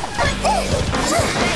Ha ha ha!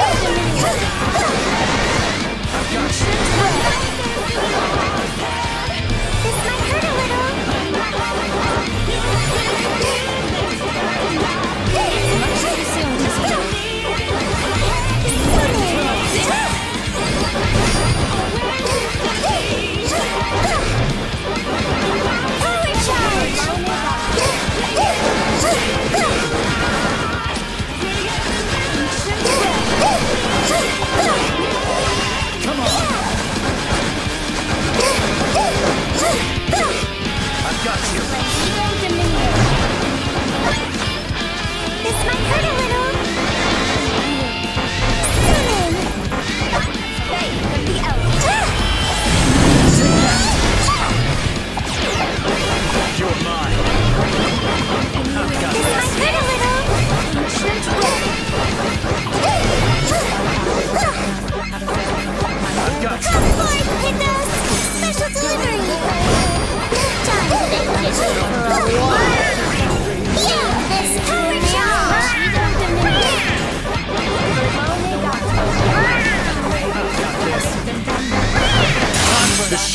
Oh! The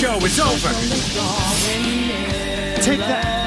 show is over! Take that!